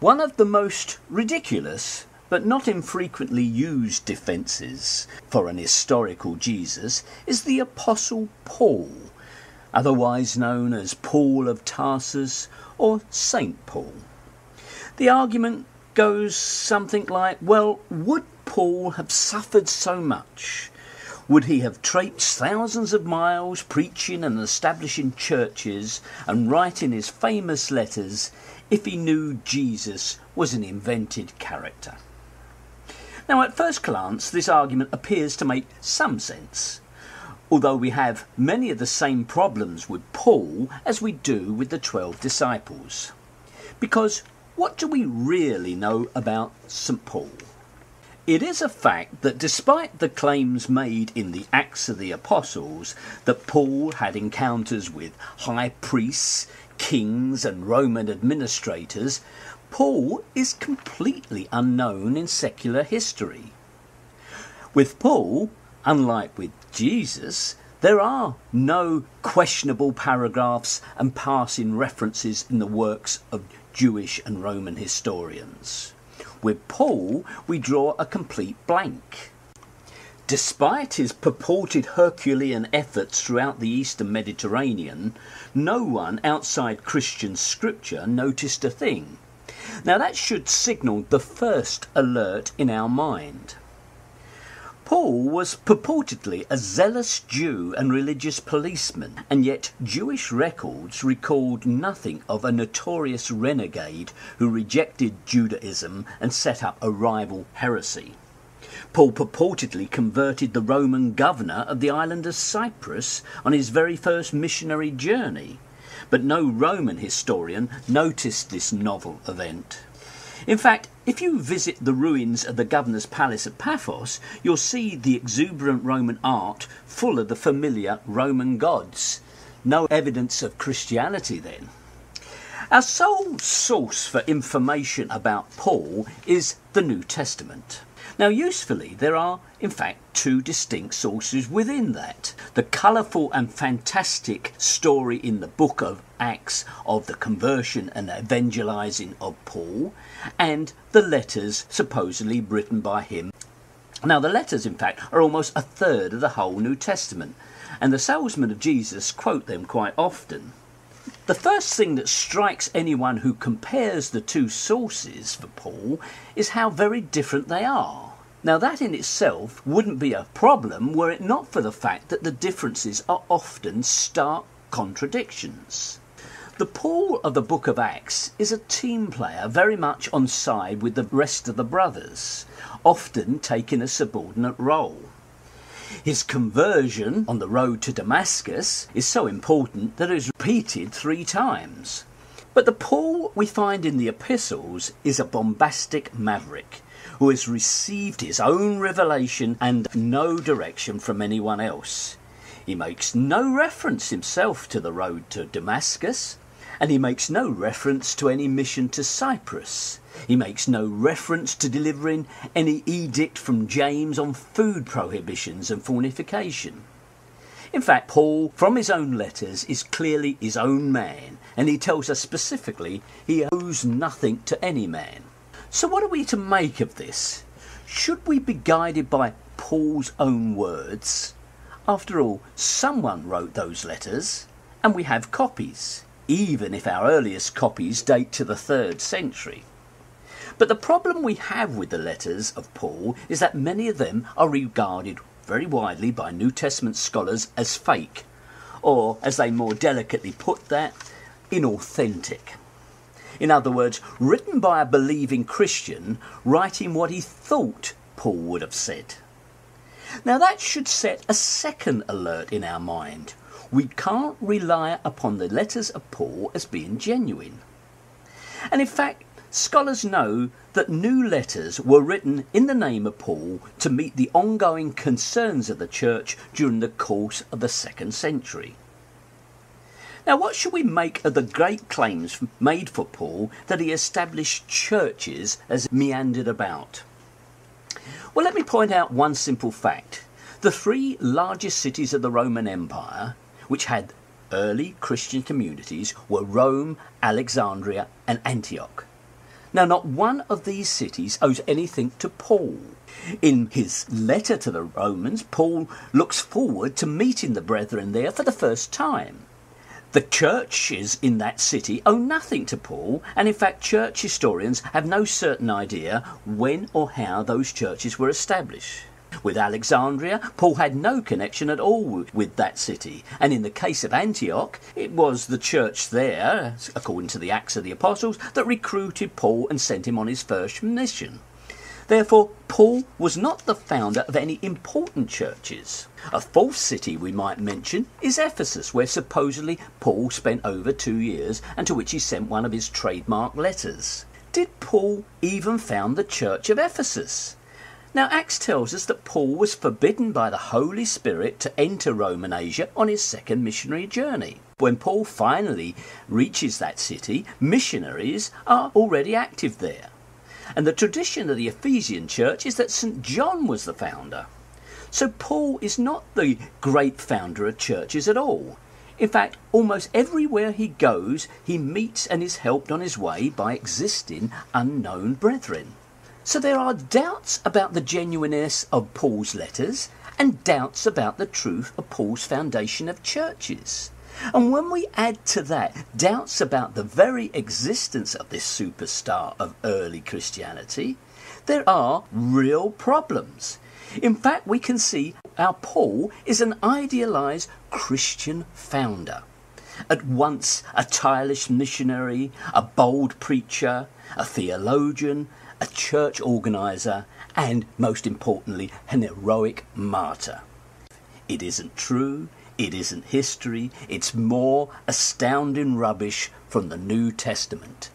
One of the most ridiculous but not infrequently used defences for an historical Jesus is the Apostle Paul, otherwise known as Paul of Tarsus or Saint Paul. The argument goes something like well, would Paul have suffered so much? Would he have traipsed thousands of miles preaching and establishing churches and writing his famous letters if he knew Jesus was an invented character? Now, at first glance, this argument appears to make some sense, although we have many of the same problems with Paul as we do with the twelve disciples. Because what do we really know about St. Paul? It is a fact that despite the claims made in the Acts of the Apostles that Paul had encounters with high priests, kings, and Roman administrators, Paul is completely unknown in secular history. With Paul, unlike with Jesus, there are no questionable paragraphs and passing references in the works of Jewish and Roman historians. With Paul, we draw a complete blank. Despite his purported Herculean efforts throughout the eastern Mediterranean, no one outside Christian scripture noticed a thing. Now that should signal the first alert in our mind. Paul was purportedly a zealous Jew and religious policeman, and yet Jewish records record nothing of a notorious renegade who rejected Judaism and set up a rival heresy. Paul purportedly converted the Roman governor of the island of Cyprus on his very first missionary journey, but no Roman historian noticed this novel event. In fact, if you visit the ruins of the governor's palace at Paphos, you'll see the exuberant Roman art full of the familiar Roman gods. No evidence of Christianity then. Our sole source for information about Paul is the New Testament. Now, usefully, there are, in fact, two distinct sources within that. The colourful and fantastic story in the book of Acts of the conversion and evangelizing of Paul, and the letters supposedly written by him. Now, the letters, in fact, are almost a third of the whole New Testament, and the salesmen of Jesus quote them quite often. The first thing that strikes anyone who compares the two sources for Paul is how very different they are. Now, that in itself wouldn't be a problem were it not for the fact that the differences are often stark contradictions. The Paul of the book of Acts is a team player very much on side with the rest of the brothers, often taking a subordinate role. His conversion on the road to Damascus is so important that it is repeated three times. But the Paul we find in the epistles is a bombastic maverick who has received his own revelation and no direction from anyone else. He makes no reference himself to the road to Damascus, and he makes no reference to any mission to Cyprus. He makes no reference to delivering any edict from James on food prohibitions and fornication. In fact, Paul, from his own letters, is clearly his own man, and he tells us specifically he owes nothing to any man. So, what are we to make of this? Should we be guided by Paul's own words? After all, someone wrote those letters, and we have copies, even if our earliest copies date to the third century. But the problem we have with the letters of Paul is that many of them are regarded very widely by New Testament scholars as fake, or, as they more delicately put that, inauthentic. In other words, written by a believing Christian writing what he thought Paul would have said. Now that should set a second alert in our mind. We can't rely upon the letters of Paul as being genuine. And in fact, scholars know that new letters were written in the name of Paul to meet the ongoing concerns of the church during the course of the second century. Now, what should we make of the great claims made for Paul that he established churches as meandered about? Well, let me point out one simple fact. The three largest cities of the Roman Empire, which had early Christian communities, were Rome, Alexandria, and Antioch. Now, not one of these cities owes anything to Paul. In his letter to the Romans, Paul looks forward to meeting the brethren there for the first time. The churches in that city owe nothing to Paul, and in fact, church historians have no certain idea when or how those churches were established. With Alexandria, Paul had no connection at all with that city, and in the case of Antioch, it was the church there, according to the Acts of the Apostles, that recruited Paul and sent him on his first mission. Therefore, Paul was not the founder of any important churches. A fourth city we might mention is Ephesus, where supposedly Paul spent over two years and to which he sent one of his trademark letters. Did Paul even found the church of Ephesus? Now, Acts tells us that Paul was forbidden by the Holy Spirit to enter Roman Asia on his second missionary journey. When Paul finally reaches that city, missionaries are already active there. And the tradition of the Ephesian church is that St. John was the founder. So Paul is not the great founder of churches at all. In fact, almost everywhere he goes, he meets and is helped on his way by existing unknown brethren. So there are doubts about the genuineness of Paul's letters and doubts about the truth of Paul's foundation of churches. And when we add to that doubts about the very existence of this superstar of early Christianity, there are real problems. In fact, we can see our Paul is an idealized Christian founder. At once a tireless missionary, a bold preacher, a theologian, a church organizer, and most importantly, an heroic martyr. It isn't true, it isn't history, it's more astounding rubbish from the New Testament.